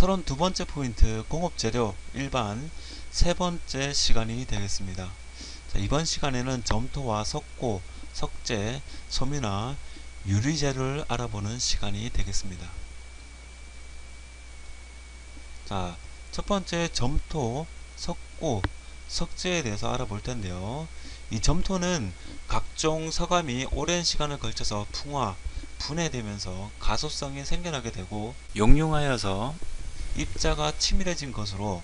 32번째 포인트 공업재료 일반 세 번째 시간이 되겠습니다. 자, 이번 시간에는 점토와 석고, 석재, 소미나 유리재를 알아보는 시간이 되겠습니다. 자, 첫 번째 점토, 석고, 석재에 대해서 알아볼 텐데요. 이 점토는 각종 서감이 오랜 시간을 걸쳐서 풍화, 분해되면서 가소성이 생겨나게 되고 용융하여서 입자가 치밀해진 것으로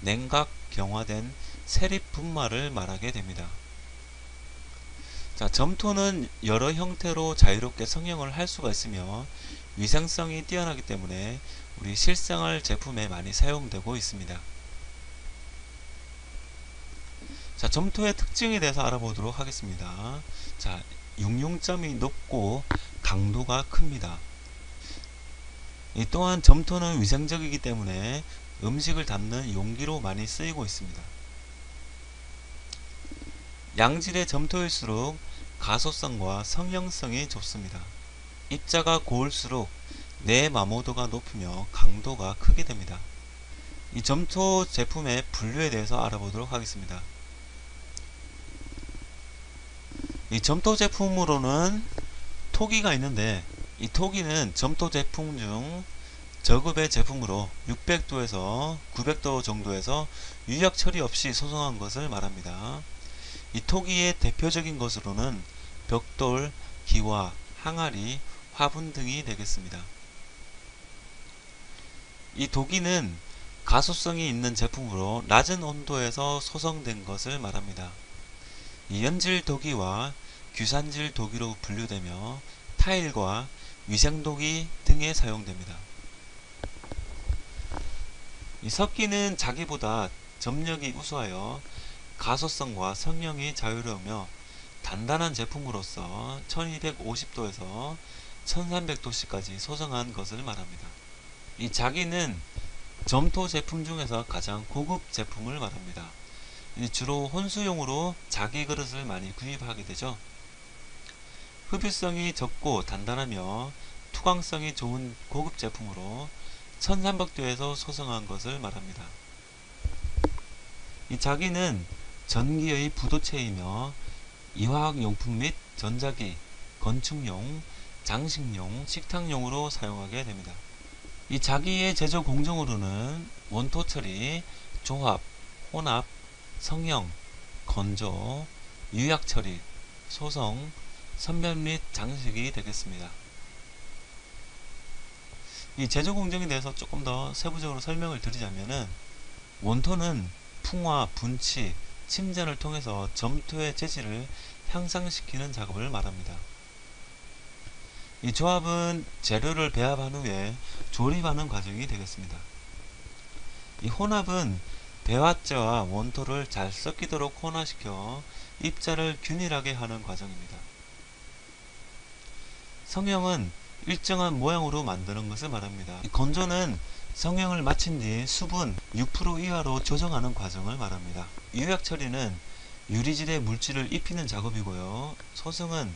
냉각 경화된 세립 분말을 말하게 됩니다. 자, 점토는 여러 형태로 자유롭게 성형을 할 수가 있으며 위생성이 뛰어나기 때문에 우리 실생활 제품에 많이 사용되고 있습니다. 자, 점토의 특징에 대해서 알아보도록 하겠습니다. 자, 용융점이 높고 강도가 큽니다. 이 또한 점토는 위생적이기 때문에 음식을 담는 용기로 많이 쓰이고 있습니다. 양질의 점토일수록 가소성과 성형성이 좋습니다. 입자가 고울수록 내 마모도가 높으며 강도가 크게 됩니다. 이 점토 제품의 분류에 대해서 알아보도록 하겠습니다. 이 점토 제품으로는 토기가 있는데 이 토기는 점토 제품 중 저급의 제품으로 600도에서 900도 정도에서 유약 처리 없이 소성한 것을 말합니다. 이 토기의 대표적인 것으로는 벽돌, 기와, 항아리, 화분 등이 되겠습니다. 이 도기는 가소성이 있는 제품으로 낮은 온도에서 소성된 것을 말합니다. 이 연질 도기와 규산질 도기로 분류되며 타일과 위생도기 등에 사용됩니다. 이 석기는 자기보다 점력이 우수하여 가소성과 성형이 자유로우며 단단한 제품으로서 1250도에서 1300도씨까지 소성한 것을 말합니다. 이 자기는 점토 제품 중에서 가장 고급 제품을 말합니다. 주로 혼수용으로 자기 그릇을 많이 구입하게 되죠. 흡입성이 적고 단단하며 투광성이 좋은 고급 제품으로 1300도에서 소성한 것을 말합니다. 이 자기는 전기의 부도체이며 이화학용품 및 전자기, 건축용, 장식용, 식탁용으로 사용하게 됩니다. 이 자기의 제조 공정으로는 원토 처리, 조합, 혼합, 성형, 건조, 유약 처리, 소성, 선별 및 장식이 되겠습니다. 이 제조 공정에 대해서 조금 더 세부적으로 설명을 드리자면은 원토는 풍화, 분치, 침전을 통해서 점토의 재질을 향상시키는 작업을 말합니다. 이 조합은 재료를 배합한 후에 조립하는 과정이 되겠습니다. 이 혼합은 배화제와 원토를 잘 섞이도록 혼화시켜 입자를 균일하게 하는 과정입니다. 성형은 일정한 모양으로 만드는 것을 말합니다. 건조는 성형을 마친 뒤 수분 6% 이하로 조정하는 과정을 말합니다. 유약 처리는 유리질에 물질을 입히는 작업이고요. 소승은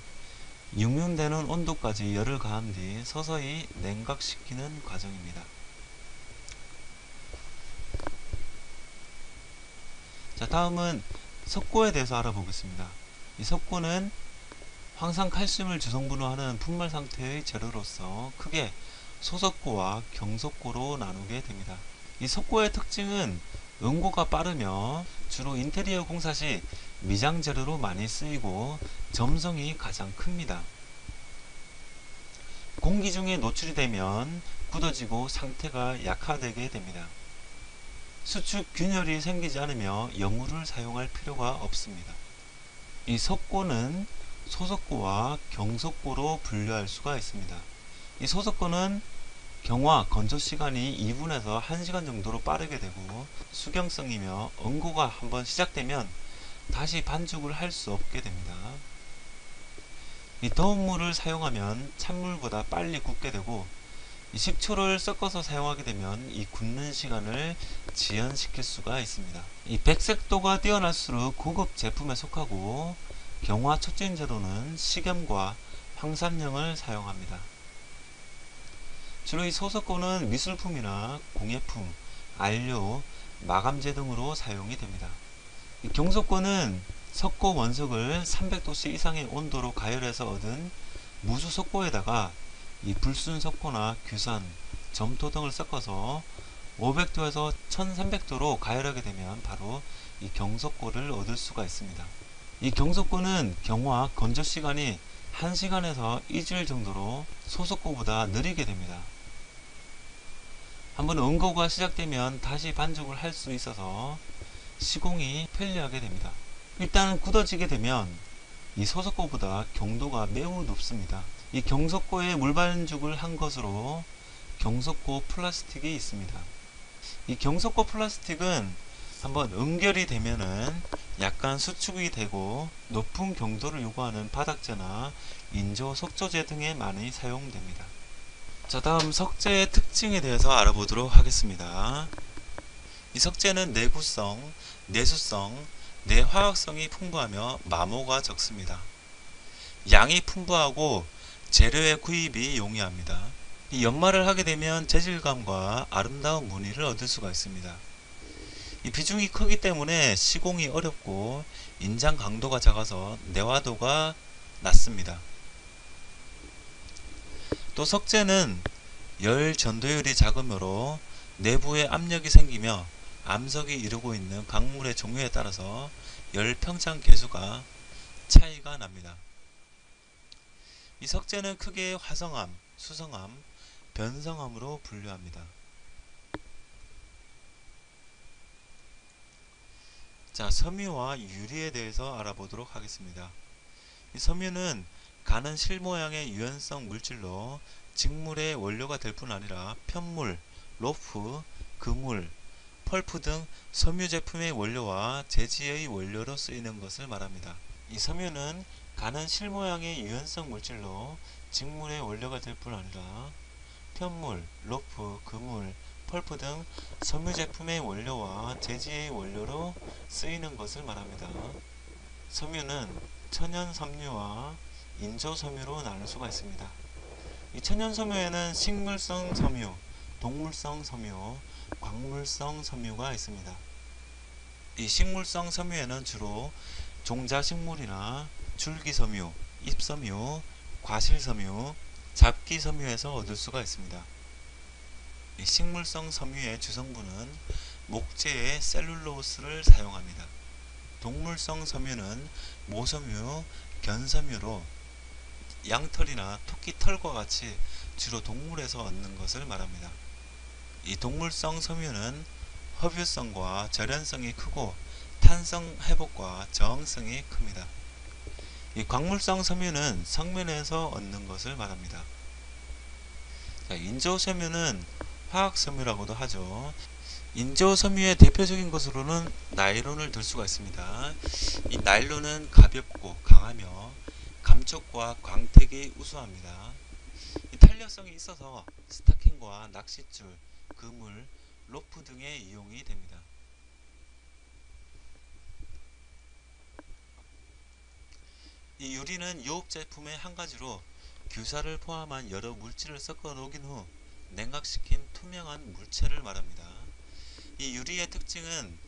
육륜되는 온도까지 열을 가한 뒤 서서히 냉각시키는 과정입니다. 자 다음은 석고에 대해서 알아보겠습니다. 이 석고는 황산 칼슘을 주성분화하는 분말 상태의 재료로서 크게 소석고와 경석고로 나누게 됩니다. 이 석고의 특징은 응고가 빠르며 주로 인테리어 공사 시 미장 재료로 많이 쓰이고 점성이 가장 큽니다. 공기 중에 노출이 되면 굳어지고 상태가 약화되게 됩니다. 수축 균열이 생기지 않으며 영우를 사용할 필요가 없습니다. 이 석고는 소석고와 경석고로 분류할 수가 있습니다. 이 소석고는 경화 건조 시간이 2분에서 1시간 정도로 빠르게 되고 수경성이며 응고가 한번 시작되면 다시 반죽을 할 수 없게 됩니다. 이 더운 물을 사용하면 찬물보다 빨리 굳게 되고 식초를 섞어서 사용하게 되면 이 굳는 시간을 지연시킬 수가 있습니다. 이 백색도가 뛰어날수록 고급 제품에 속하고 경화 촉진 제로는 식염과 황산령을 사용합니다. 주로 이 소석고는 미술품이나 공예품, 안료, 마감재 등으로 사용이 됩니다. 이 경석고는 석고 원석을 300도씨 이상의 온도로 가열해서 얻은 무수 석고에다가 이 불순 석고나 규산, 점토 등을 섞어서 500도에서 1300도로 가열하게 되면 바로 이 경석고를 얻을 수가 있습니다. 이 경석고는 경화 건조 시간이 1시간에서 2주일 정도로 소속고보다 느리게 됩니다. 한번 응고가 시작되면 다시 반죽을 할 수 있어서 시공이 편리하게 됩니다. 일단 굳어지게 되면 이 소속고보다 경도가 매우 높습니다. 이 경석고에 물반죽을 한 것으로 경석고 플라스틱이 있습니다. 이 경석고 플라스틱은 한번 응결이 되면은 약간 수축이 되고 높은 경도를 요구하는 바닥재나 인조, 석조재 등에 많이 사용됩니다. 자 다음 석재의 특징에 대해서 알아보도록 하겠습니다. 이 석재는 내구성, 내수성, 내화학성이 풍부하며 마모가 적습니다. 양이 풍부하고 재료의 구입이 용이합니다. 이 연마를 하게 되면 재질감과 아름다운 무늬를 얻을 수가 있습니다. 이 비중이 크기 때문에 시공이 어렵고 인장 강도가 작아서 내화도가 낮습니다. 또 석재는 열 전도율이 작으므로 내부에 압력이 생기며 암석이 이루고 있는 강물의 종류에 따라서 열 평창 개수가 차이가 납니다. 이 석재는 크게 화성암, 수성암, 변성암으로 분류합니다. 자, 섬유와 유리에 대해서 알아보도록 하겠습니다. 이 섬유는 가는 실 모양의 유연성 물질로 직물의 원료가 될 뿐 아니라 편물, 로프, 그물, 펄프 등 섬유 제품의 원료와 제지의 원료로 쓰이는 것을 말합니다. 이 섬유는 가는 실 모양의 유연성 물질로 직물의 원료가 될 뿐 아니라 편물, 로프, 그물, 펄프 등 섬유 제품의 원료와 제지의 원료로 쓰이는 것을 말합니다. 섬유는 천연 섬유와 인조 섬유로 나눌 수가 있습니다. 이 천연 섬유에는 식물성 섬유, 동물성 섬유, 광물성 섬유가 있습니다. 이 식물성 섬유에는 주로 종자식물이나 줄기섬유, 잎섬유, 과실섬유, 잡기섬유에서 얻을 수가 있습니다. 식물성 섬유의 주성분은 목재의 셀룰로스를 사용합니다. 동물성 섬유는 모섬유, 견섬유로 양털이나 토끼 털과 같이 주로 동물에서 얻는 것을 말합니다. 이 동물성 섬유는 허브성과 절연성이 크고 탄성 회복과 저항성이 큽니다. 이 광물성 섬유는 성면에서 얻는 것을 말합니다. 인조 섬유는 화학 섬유라고도 하죠. 인조 섬유의 대표적인 것으로는 나일론을 들 수가 있습니다. 이 나일론은 가볍고 강하며 감촉과 광택이 우수합니다. 탄력성이 있어서 스타킹과 낚싯줄, 그물, 로프 등에 이용이 됩니다. 이 유리는 유혹 제품의 한 가지로 규사를 포함한 여러 물질을 섞어 녹인 후 냉각시킨 투명한 물체를 말합니다. 이 유리의 특징은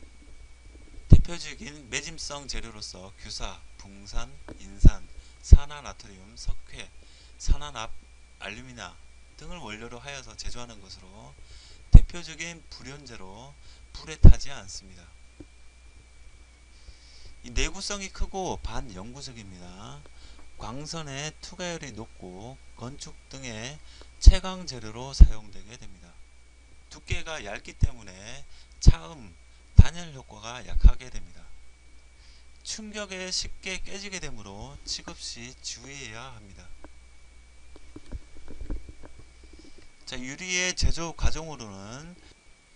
대표적인 매짐성 재료로서 규사, 붕산, 인산, 산화나트륨, 석회, 산화납, 알루미나 등을 원료로 하여서 제조하는 것으로 대표적인 불연제로 불에 타지 않습니다. 이 내구성이 크고 반영구적입니다. 광선의 투과율이 높고 건축 등의 채광 재료로 사용되게 됩니다. 두께가 얇기 때문에 차음, 단열 효과가 약하게 됩니다. 충격에 쉽게 깨지게 되므로 취급 시 주의해야 합니다. 자, 유리의 제조 과정으로는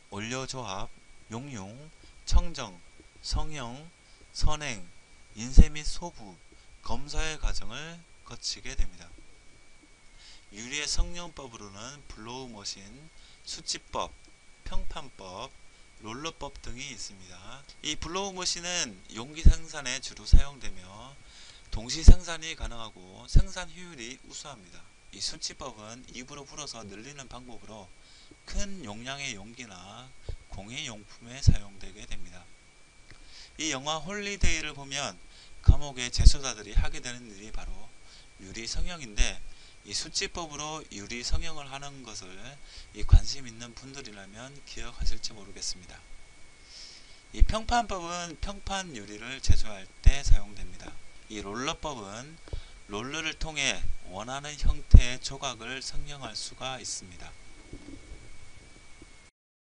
원료조합, 용융, 청정, 성형, 선행, 인쇄 및 소부, 검사의 과정을 거치게 됩니다. 유리의 성형법으로는 blow machine, 수취법, 평판법, 롤러법 등이 있습니다. 이 blow machine은 용기 생산에 주로 사용되며 동시 생산이 가능하고 생산 효율이 우수합니다. 이 수취법은 입으로 불어서 늘리는 방법으로 큰 용량의 용기나 공예 용품에 사용되게 됩니다. 이 영화 홀리데이를 보면 감옥의 재소자들이 하게 되는 일이 바로 유리 성형인데 이 수취법으로 유리 성형을 하는 것을 이 관심 있는 분들이라면 기억하실지 모르겠습니다. 이 평판법은 평판 유리를 제조할 때 사용됩니다. 이 롤러법은 롤러를 통해 원하는 형태의 조각을 성형할 수가 있습니다.